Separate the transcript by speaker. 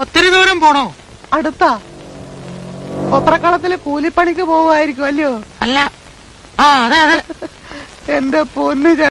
Speaker 1: ഒത്തിരി ദൂരം പോണോ?
Speaker 2: അടുത്താ. കൊപ്രക്കളത്തിൽ കൂലിപ്പണിക്ക് പോവായിരിക്കും അല്ലയോ?
Speaker 1: അല്ല. ആ അതെ അതെ.
Speaker 2: എന്റെ പൊന്നു